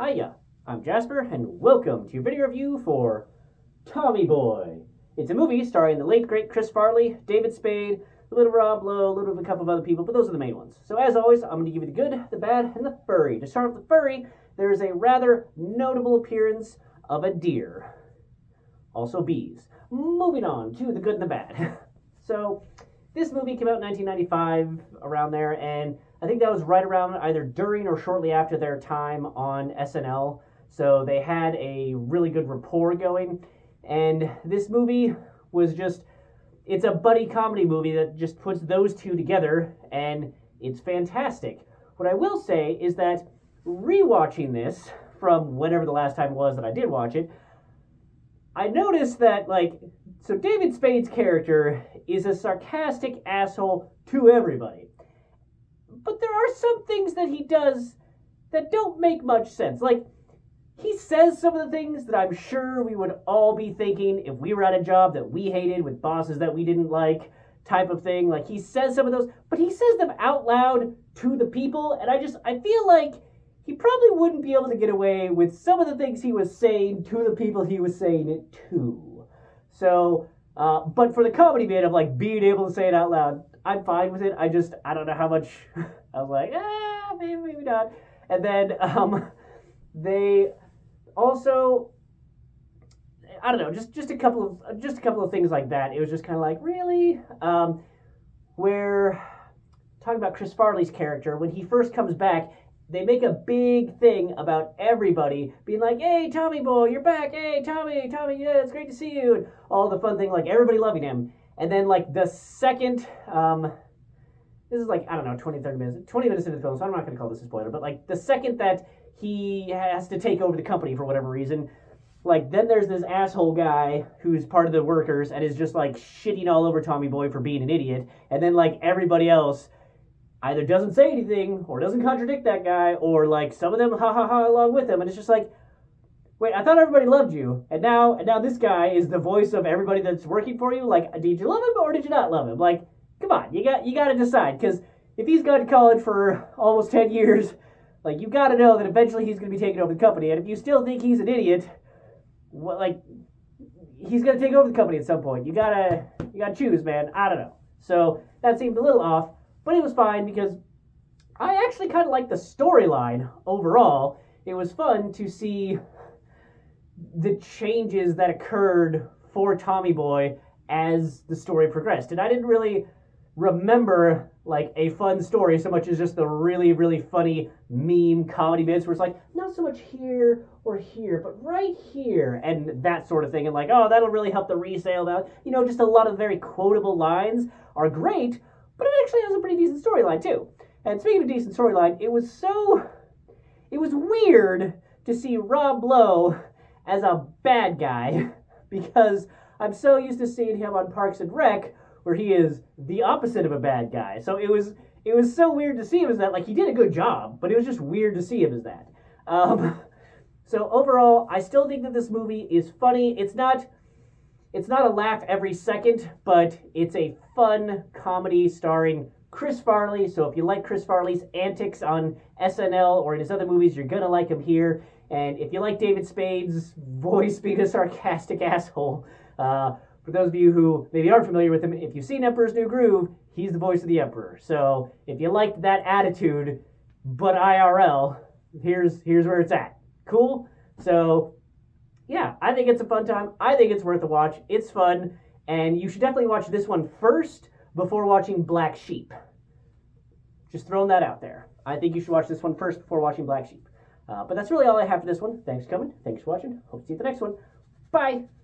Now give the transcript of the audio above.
Hiya, I'm Jasper, and welcome to your video review for Tommy Boy. It's a movie starring the late great Chris Farley, David Spade, a little Rob Lowe, a little of a couple of other people, but those are the main ones. So as always, I'm going to give you the good, the bad, and the furry. To start with the furry, there is a rather notable appearance of a deer. Also bees. Moving on to the good and the bad. so, this movie came out in 1995, around there, and I think that was right around either during or shortly after their time on SNL. So they had a really good rapport going. And this movie was just, it's a buddy comedy movie that just puts those two together, and it's fantastic. What I will say is that rewatching this from whenever the last time it was that I did watch it, I noticed that, like, so David Spade's character is a sarcastic asshole to everybody but there are some things that he does that don't make much sense. Like, he says some of the things that I'm sure we would all be thinking if we were at a job that we hated with bosses that we didn't like, type of thing. Like, he says some of those, but he says them out loud to the people, and I just, I feel like he probably wouldn't be able to get away with some of the things he was saying to the people he was saying it to. So, uh, but for the comedy bit of like being able to say it out loud, I'm fine with it. I just I don't know how much. I was like, ah, maybe maybe not. And then um, they also I don't know, just just a couple of just a couple of things like that. It was just kind of like really, um, where talking about Chris Farley's character when he first comes back. They make a big thing about everybody being like, "Hey, Tommy boy, you're back! Hey, Tommy, Tommy, yeah, it's great to see you!" And all the fun thing, like everybody loving him. And then like the second, um, this is like I don't know, 20, 30 minutes, 20 minutes into the film, so I'm not going to call this a spoiler. But like the second that he has to take over the company for whatever reason, like then there's this asshole guy who's part of the workers and is just like shitting all over Tommy Boy for being an idiot, and then like everybody else either doesn't say anything or doesn't contradict that guy or like some of them ha ha ha along with him, and it's just like wait, I thought everybody loved you, and now and now this guy is the voice of everybody that's working for you. Like, did you love him or did you not love him? Like, come on, you got you got to decide because if he's gone to college for almost ten years, like you got to know that eventually he's going to be taking over the company, and if you still think he's an idiot, what like he's going to take over the company at some point. You gotta you gotta choose, man. I don't know. So that seemed a little off, but it was fine because I actually kind of liked the storyline overall. It was fun to see the changes that occurred for Tommy Boy as the story progressed. And I didn't really remember like a fun story so much as just the really, really funny meme comedy bits where it's like, not so much here or here, but right here, and that sort of thing. And like, oh, that'll really help the resale. That you know, just a lot of very quotable lines are great, but it actually has a pretty decent storyline too. And speaking of decent storyline, it was so it was weird to see Rob Lowe as a bad guy because I'm so used to seeing him on Parks and Rec where he is the opposite of a bad guy. So it was it was so weird to see him as that. Like he did a good job, but it was just weird to see him as that. Um, so overall, I still think that this movie is funny. It's not it's not a laugh every second, but it's a fun comedy starring Chris Farley. So if you like Chris Farley's antics on SNL or in his other movies, you're gonna like him here. And if you like David Spade's voice being a sarcastic asshole, uh, for those of you who maybe aren't familiar with him, if you've seen Emperor's New Groove, he's the voice of the Emperor. So if you liked that attitude, but IRL, here's here's where it's at. Cool. So yeah, I think it's a fun time. I think it's worth a watch. It's fun, and you should definitely watch this one first before watching Black Sheep. Just throwing that out there. I think you should watch this one first before watching Black Sheep. Uh, but that's really all I have for this one. Thanks for coming. Thanks for watching. Hope to see you at the next one. Bye.